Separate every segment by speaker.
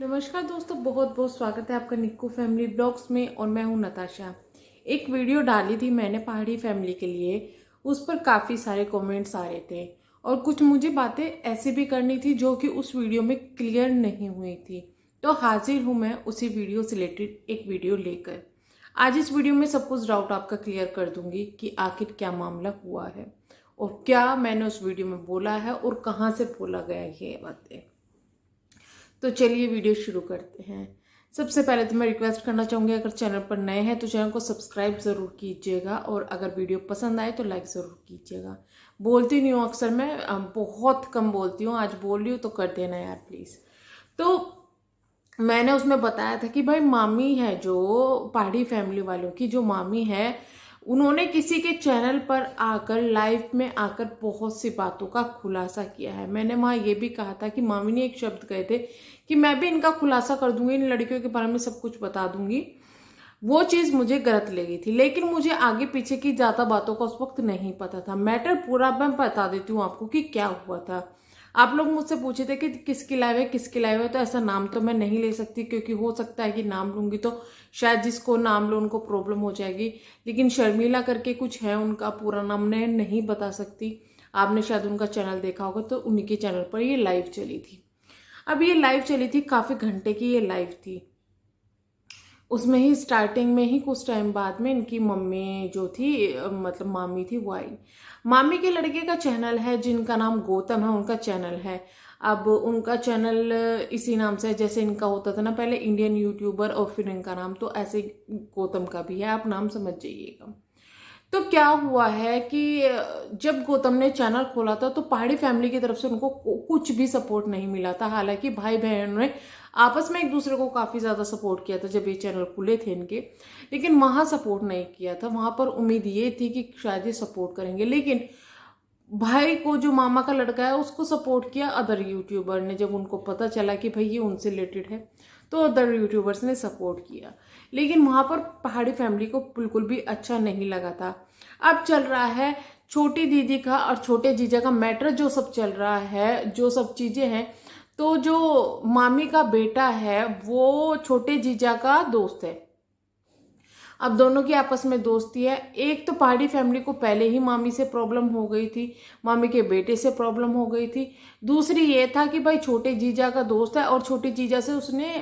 Speaker 1: नमस्कार दोस्तों बहुत बहुत स्वागत है आपका निक्कू फैमिली ब्लॉग्स में और मैं हूँ नताशा। एक वीडियो डाली थी मैंने पहाड़ी फैमिली के लिए, उस पर काफ़ी सारे कमेंट्स आ रहे थे और कुछ मुझे बातें ऐसी भी करनी थी जो कि उस वीडियो में क्लियर नहीं हुई थी। तो हाजिर हूँ मैं उसी वीडियो से रिलेटेड एक वीडियो लेकर। आज इस वीडियो में सब कुछ डाउट आपका क्लियर कर दूँगी कि आखिर क्या मामला हुआ है और क्या मैंने उस वीडियो में बोला है और कहाँ से बोला गया ये बातें। तो चलिए वीडियो शुरू करते हैं। सबसे पहले तो मैं रिक्वेस्ट करना चाहूँगी, अगर चैनल पर नए हैं तो चैनल को सब्सक्राइब ज़रूर कीजिएगा और अगर वीडियो पसंद आए तो लाइक ज़रूर कीजिएगा। बोलती नहीं हूँ अक्सर मैं बहुत कम बोलती हूँ। आज बोल रही हूँ तो कर देना यार प्लीज़ तो मैंने उसमें बताया था कि भाई मामी है जो, पहाड़ी फैमिली वालों की जो मामी है उन्होंने किसी के चैनल पर आकर लाइव में आकर बहुत सी बातों का खुलासा किया है। मैंने वहाँ ये भी कहा था कि मामी ने एक शब्द कहे थे कि मैं भी इनका खुलासा कर दूँगी, इन लड़कियों के बारे में सब कुछ बता दूँगी। वो चीज़ मुझे गलत लगी थी, लेकिन मुझे आगे पीछे की ज़्यादा बातों का उस वक्त नहीं पता था। मैटर पूरा मैं बता देती हूँ आपको कि क्या हुआ था। आप लोग मुझसे पूछे थे कि किसकी लाइव है, किसकी लाइव है तो ऐसा नाम तो मैं नहीं ले सकती, क्योंकि हो सकता है कि नाम लूँगी तो शायद जिसको नाम लो उनको प्रॉब्लम हो जाएगी। लेकिन शर्मिला करके कुछ है उनका पूरा नाम, मैं नहीं बता सकती। आपने शायद उनका चैनल देखा होगा तो उनके चैनल पर ये लाइव चली थी। अब ये लाइव चली थी, काफ़ी घंटे की ये लाइव थी। उसमें ही स्टार्टिंग में ही कुछ टाइम बाद में इनकी मम्मी जो थी मतलब मामी थी, वो आई। मामी के लड़के का चैनल है, जिनका नाम गौतम है, उनका चैनल है। अब उनका चैनल इसी नाम से जैसे इनका होता था ना, पहले इंडियन यूट्यूबर और फिर इनका नाम तो ऐसे गौतम का भी है, आप नाम समझ जाइएगा। तो क्या हुआ है कि जब गौतम ने चैनल खोला था तो पहाड़ी फैमिली की तरफ़ से उनको कुछ भी सपोर्ट नहीं मिला था। हालाँकि भाई बहनों ने आपस में एक दूसरे को काफ़ी ज़्यादा सपोर्ट किया था जब ये चैनल खुले थे इनके, लेकिन वहाँ सपोर्ट नहीं किया था। वहाँ पर उम्मीद ये थी कि शायद ये सपोर्ट करेंगे, लेकिन भाई को जो मामा का लड़का है, उसको सपोर्ट किया अदर यूट्यूबर ने, जब उनको पता चला कि भाई ये उनसे रिलेटेड है। तो अदर यूट्यूबर्स ने सपोर्ट किया। लेकिन वहाँ पर पहाड़ी फैमिली को बिल्कुल भी अच्छा नहीं लगा था। अब चल रहा है छोटी दीदी का और छोटे जीजा का मैटर जो सब चल रहा है, जो सब चीज़ें हैं तो जो मामी का बेटा है, वो छोटे जीजा का दोस्त है। अब दोनों की आपस में दोस्ती है। एक तो पहाड़ी फैमिली को पहले ही मामी से प्रॉब्लम हो गई थी, मामी के बेटे से प्रॉब्लम हो गई थी। दूसरी ये था कि भाई छोटे जीजा का दोस्त है और छोटे जीजा से उसने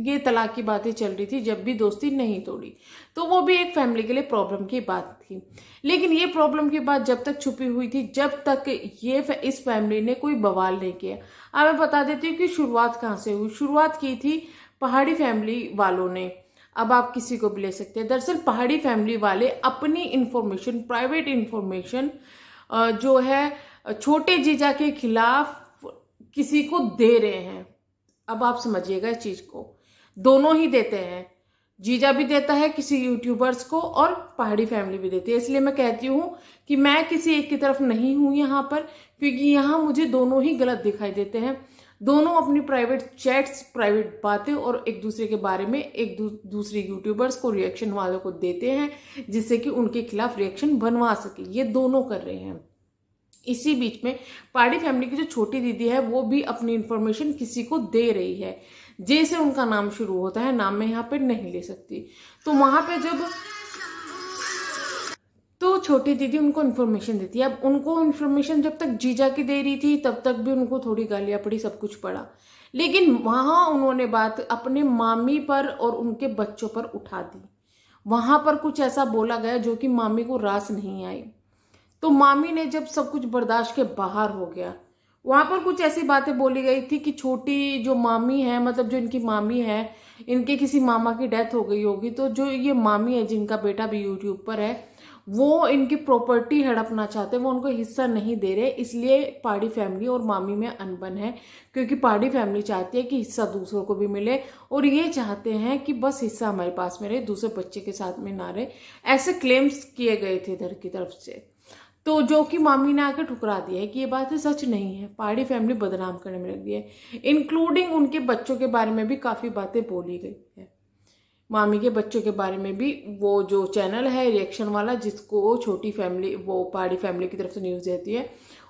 Speaker 1: ये तलाक की बातें चल रही थी, जब भी दोस्ती नहीं तोड़ी। तो वो भी एक फैमिली के लिए प्रॉब्लम की बात थी। लेकिन ये प्रॉब्लम की बात जब तक छुपी हुई थी, जब तक ये इस फैमिली ने कोई बवाल नहीं किया। अब मैं बता देती हूँ कि शुरुआत कहाँ से हुई? शुरुआत की थी पहाड़ी फैमिली वालों ने। अब आप किसी को भी ले सकते हैं। दरअसल, पहाड़ी फैमिली वाले अपनी इंफॉर्मेशन प्राइवेट इंफॉर्मेशन जो है, छोटे जीजा के खिलाफ किसी को दे रहे हैं। अब आप समझिएगा इस चीज़ को। दोनों ही देते हैं। जीजा भी देता है किसी यूट्यूबर्स को और पहाड़ी फैमिली भी देती है। इसलिए मैं कहती हूँ कि मैं किसी एक की तरफ़ नहीं हूँ यहाँ पर, क्योंकि यहाँ मुझे दोनों ही गलत दिखाई देते हैं। दोनों अपनी प्राइवेट चैट्स प्राइवेट बातें और एक दूसरे के बारे में एक दू, दूसरे यूट्यूबर्स को रिएक्शन वालों को देते हैं जिससे कि उनके खिलाफ रिएक्शन बनवा सके। ये दोनों कर रहे हैं। इसी बीच में पहाड़ी फैमिली की जो छोटी दीदी है वो भी अपनी इंफॉर्मेशन किसी को दे रही है। जैसे उनका नाम शुरू होता है नाम मैं यहाँ पे नहीं ले सकती। तो वहाँ पे जब तो छोटी दीदी उनको इन्फॉर्मेशन देती है। अब उनको इन्फॉर्मेशन जब तक जीजा की दे रही थी, तब तक भी उनको थोड़ी गालियाँ पड़ी, सब कुछ पड़ा। लेकिन वहाँ उन्होंने बात अपने मामी पर और उनके बच्चों पर उठा दी। वहाँ पर कुछ ऐसा बोला गया जो कि मामी को रास नहीं आई। तो मामी ने जब सब कुछ बर्दाश्त के बाहर हो गया, वहाँ पर कुछ ऐसी बातें बोली गई थी कि छोटी जो मामी है मतलब जो इनकी मामी है, इनके किसी मामा की डेथ हो गई होगी। तो जो ये मामी है, जिनका बेटा भी यूट्यूब पर है वो इनकी प्रॉपर्टी हड़पना चाहते हैं, वो उनको हिस्सा नहीं दे रहे, इसलिए पहाड़ी फैमिली और मामी में अनबन है, क्योंकि पहाड़ी फैमिली चाहती है कि हिस्सा दूसरों को भी मिले, और ये चाहते हैं कि बस हिस्सा हमारे पास में रहे, दूसरे बच्चे के साथ में ना रहे। ऐसे क्लेम्स किए गए थे इधर की तरफ़ से। तो जो कि मामी ने आकर ठुकरा दिया है कि ये बात सच नहीं है पहाड़ी फैमिली बदनाम करने में लग है। इंक्लूडिंग उनके बच्चों के बारे में भी काफ़ी बातें बोली गई है। मामी के बच्चों के बारे में भी वो जो चैनल है, रिएक्शन वाला, जिसको छोटी फैमिली, वो पहाड़ी फैमिली की तरफ़ से न्यूज़ देती है,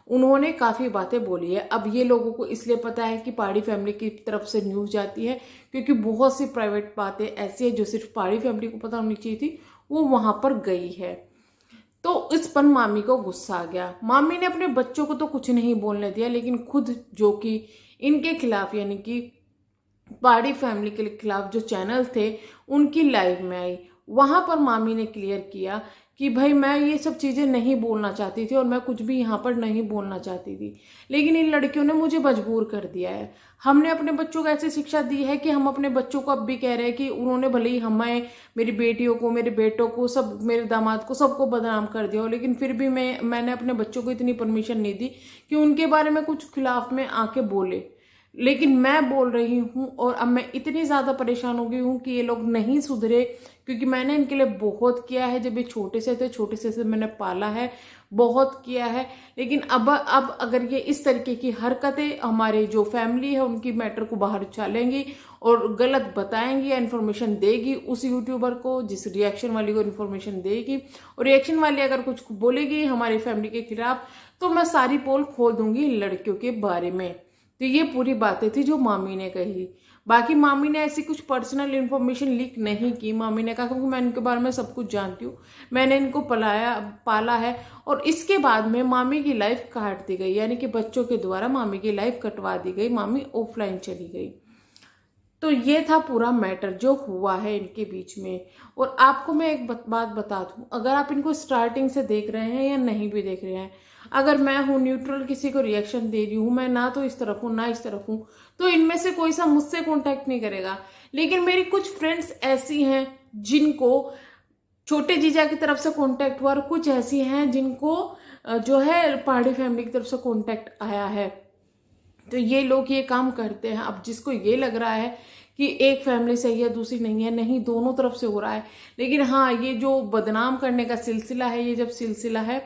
Speaker 1: उन्होंने काफ़ी बातें बोली है। अब ये लोगों को इसलिए पता है कि पहाड़ी फैमिली की तरफ़ से न्यूज़ जाती है, क्योंकि बहुत सी प्राइवेट बातें ऐसी है जो सिर्फ़ पहाड़ी फैमिली को पता होनी चाहिए थी, वो वहाँ पर गई है। तो इस पर मामी को गुस्सा आ गया। मामी ने अपने बच्चों को तो कुछ नहीं बोलने दिया, लेकिन खुद जो कि इनके खिलाफ, यानी कि पहाड़ी फैमिली के खिलाफ जो चैनल थे, उनकी लाइव में आई। वहाँ पर मामी ने क्लियर किया कि भाई मैं ये सब चीज़ें नहीं बोलना चाहती थी और मैं कुछ भी यहाँ पर नहीं बोलना चाहती थी। लेकिन इन लड़कियों ने मुझे मजबूर कर दिया है। हमने अपने बच्चों को ऐसी शिक्षा दी है कि हम अपने बच्चों को अब भी कह रहे हैं कि उन्होंने भले ही हमें मेरी बेटियों को, मेरे बेटों को, सब, मेरे दामाद को, सबको बदनाम कर दिया हो, लेकिन फिर भी मैं, मैंने अपने बच्चों को इतनी परमिशन नहीं दी कि उनके बारे में कुछ खिलाफ में आके बोले। लेकिन मैं बोल रही हूँ और अब मैं इतनी ज़्यादा परेशान हो गई हूँ कि ये लोग नहीं सुधरे, क्योंकि मैंने इनके लिए बहुत किया है। जब ये छोटे से थे, छोटे से से मैंने पाला है, बहुत किया है। लेकिन अब अब अगर ये इस तरीके की हरकतें हमारे जो फैमिली है, उनकी मैटर को बाहर उछालेंगी और गलत बताएँगी या इन्फॉर्मेशन देगी उस यूट्यूबर को, जिस रिएक्शन वाली को इन्फॉर्मेशन देगी, और रिएक्शन वाली अगर कुछ बोलेगी हमारी फैमिली के खिलाफ तो मैं सारी पोल खोल दूँगी लड़कियों के बारे में। तो ये पूरी बातें थी जो मामी ने कही। बाकी मामी ने ऐसी कुछ पर्सनल इन्फॉर्मेशन लीक नहीं की। मामी ने कहा क्योंकि मैं इनके बारे में सब कुछ जानती हूँ। मैंने इनको पलाया, पाला है और इसके बाद में मामी की लाइफ काट दी गई। यानी कि बच्चों के द्वारा मामी की लाइफ कटवा दी गई। मामी ऑफलाइन चली गई। तो ये था पूरा मैटर जो हुआ है इनके बीच में। और आपको मैं एक बात बता दूँ अगर आप इनको स्टार्टिंग से देख रहे हैं या नहीं भी देख रहे हैं अगर मैं हूँ न्यूट्रल किसी को रिएक्शन दे रही हूँ, मैं ना तो इस तरफ़ हूँ, ना इस तरफ़ हूँ तो इनमें से कोई सा मुझसे कॉन्टेक्ट नहीं करेगा। लेकिन मेरी कुछ फ्रेंड्स ऐसी हैं जिनको, छोटे जीजा की तरफ़ से कॉन्टेक्ट हुआ और कुछ ऐसी हैं जिनको जो है पहाड़ी फैमिली की तरफ़ से कॉन्टेक्ट आया है। तो ये लोग ये काम करते हैं। अब जिसको ये लग रहा है कि एक फैमिली सही है, दूसरी नहीं है, नहीं, दोनों तरफ़ से हो रहा है। लेकिन हाँ ये जो बदनाम करने का सिलसिला है, ये जब सिलसिला है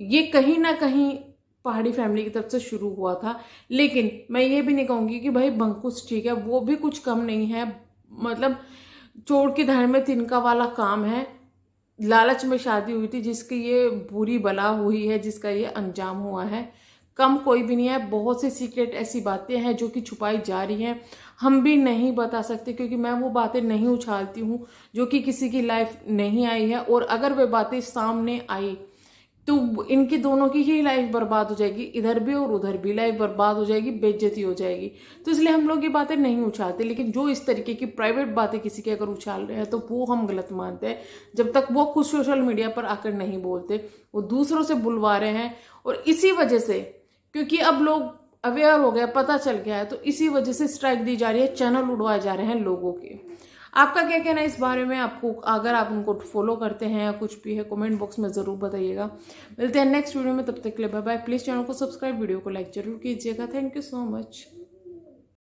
Speaker 1: ये कहीं ना कहीं पहाड़ी फैमिली की तरफ़ से शुरू हुआ था। लेकिन मैं ये भी नहीं कहूँगी कि भाई बंकुश ठीक है, वो भी कुछ कम नहीं है। मतलब चोर के धर में तिनका वाला काम है। लालच में शादी हुई थी, जिसकी ये बुरी बला हुई है, जिसका ये अंजाम हुआ है। कम कोई भी नहीं है। बहुत सी सीक्रेट ऐसी बातें हैं जो कि छुपाई जा रही हैं। हम भी नहीं बता सकते, क्योंकि मैं वो बातें नहीं उछालती हूँ, जो कि किसी की लाइफ नहीं आई है। और अगर वे बातें सामने आई तो इनकी दोनों की ही लाइफ बर्बाद हो जाएगी। इधर भी और उधर भी लाइफ बर्बाद हो जाएगी बेज्जती हो जाएगी। तो इसलिए हम लोग ये बातें नहीं उछालते, लेकिन जो इस तरीके की प्राइवेट बातें किसी के अगर उछाल रहे हैं तो वो हम गलत मानते हैं। जब तक वो खुद सोशल मीडिया पर आकर नहीं बोलते, वो दूसरों से बुलवा रहे हैं, और इसी वजह से, क्योंकि अब लोग अवेयर हो गया पता चल गया है तो इसी वजह से स्ट्राइक दी जा रही है चैनल उड़वाए जा रहे हैं लोगों के। आपका क्या कहना है इस बारे में? आपको, अगर आप उनको फॉलो करते हैं या कुछ भी है कमेंट बॉक्स में ज़रूर बताइएगा। मिलते हैं नेक्स्ट वीडियो में, तब तक के लिए बाय बाय प्लीज़ चैनल को सब्सक्राइब वीडियो को लाइक ज़रूर कीजिएगा। Thank you so much